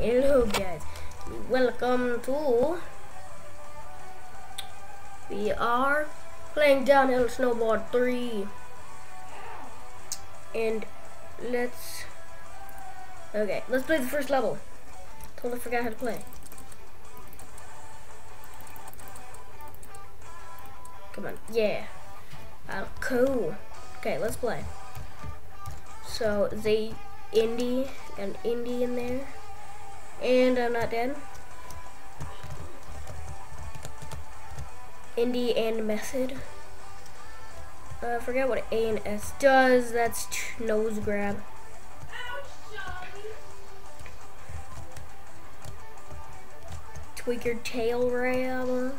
Hello guys, welcome to we are playing downhill snowboard 3 and let's okay let's play the first level. Totally forgot how to play. Come on yeah. Oh, cool. Okay let's play. So they Indy and Indy in there and I'm not dead. Indy and method. Uh, I forget what A and S does. That's nose grab. Tweak your tail grab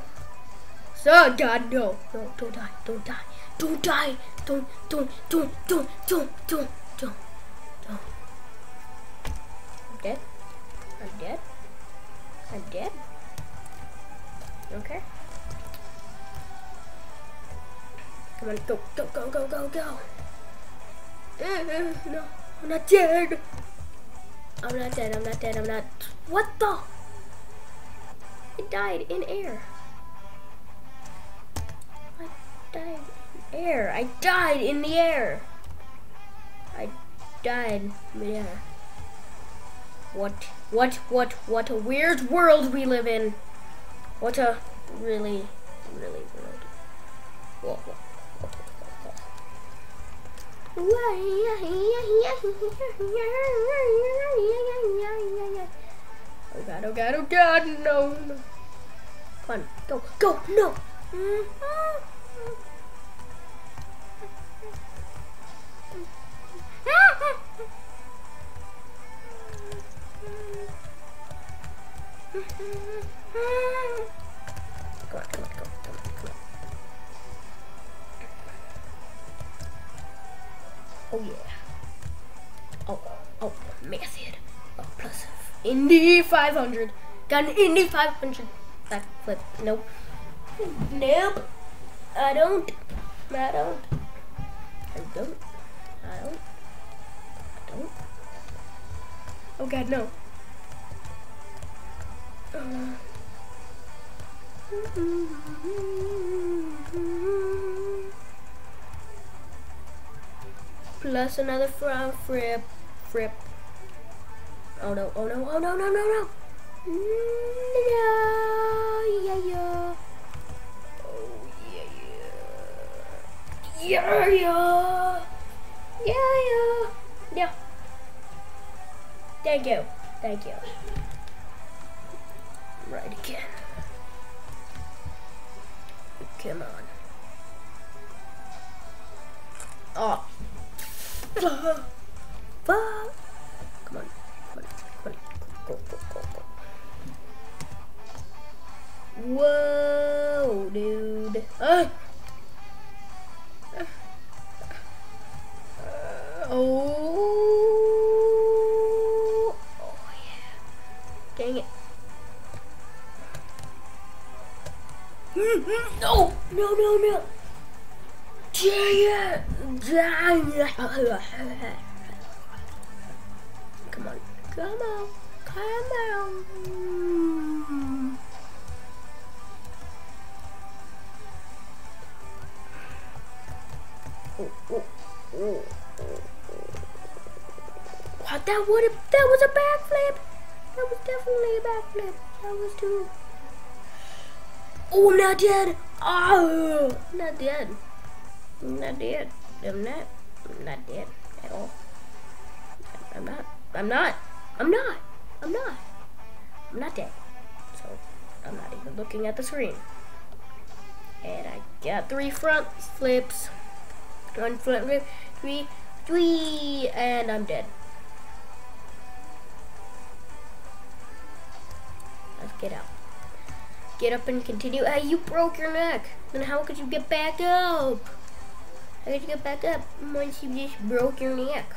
so god no no don't die don't die. Don't die don't don't don't don't don't don't don't. Don't I'm dead I'm dead I'm dead okay Come on, go, go, go, go, go, go. No, I'm not dead. I'm not dead, I'm not dead, I'm not. What the? I died in air. I died in air. I died in the air. I died midair. What, what, what, what a weird world we live in. What a really, really world. Oh god, oh god, oh god, no, no. Come on, go, go, no. Come Oh yeah. Oh, oh, method. Oh, plus Indy 500. Got an Indy 500 backflip. Nope. Nope. I don't. I don't. I don't. I don't. I don't. Oh god, no. Uh. Plus another front uh, flip, flip. Oh no, oh no, oh no, no, no, no. No, yeah, yeah. Oh, yeah, yeah. Yeah, yeah. Yeah, yeah. Yeah. Thank you. Thank you. Right again. Come on. Oh. Come on. Come on. Come on. Go, go, go, go. Whoa, dude. Uh. Uh, oh. Oh, yeah. Dang it. No, no, no! Come on, come on, come on. Oh, oh, oh, oh. what? That would have, that was a backflip. That was definitely a backflip. That was too. Oh, not dead. Oh, not dead. I'm not dead. I'm not. I'm not dead at all. I'm not. I'm not. I'm not. I'm not. I'm not dead. So I'm not even looking at the screen. And I got three front flips. One front flip. Three. Three. And I'm dead. Let's get out. Get up and continue. Hey, you broke your neck. Then how could you get back up? Could you get back up once you just broke your neck?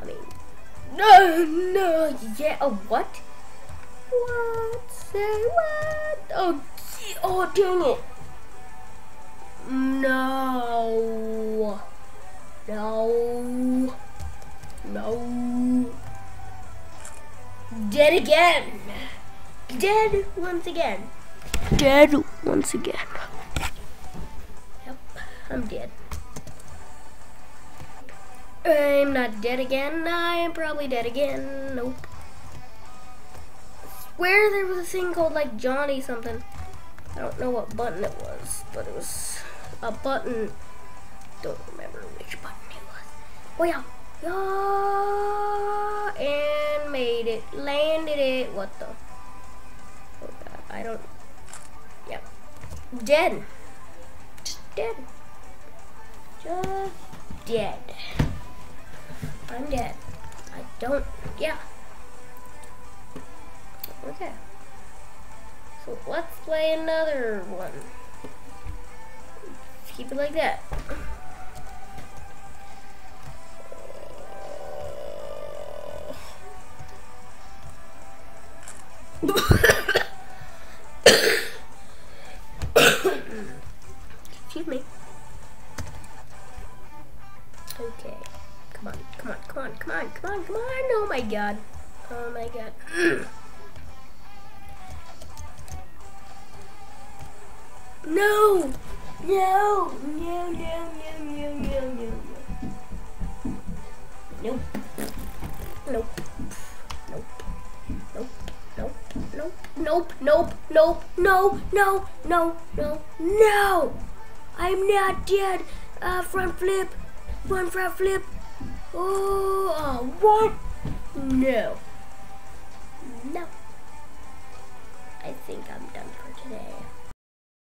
I mean, no, no, yeah, oh, what? What? Say what? Oh, oh, dang it. No. No. No. Dead again. Dead once again. Dead once again. I'm dead. I'm not dead again. I'm probably dead again. Nope. Swear there was a thing called like Johnny something. I don't know what button it was, but it was a button. Don't remember which button it was. Oh yeah. Yeah, and made it, landed it. What the? Oh god, I don't. Yep, dead. Just dead. Dead. I'm dead. I don't. Yeah. Okay. So let's play another one. Keep it like that. come on, come on, come on. Oh my god. Oh my god. no! No! No, no, no, no, no, no, no. Nope. Nope. Nope. Nope. Nope. Nope. Nope. Nope. Nope. No. No. No. No. No. I'm not dead. Uh, front flip. One front flip. Oh, uh, what? No. No. I think I'm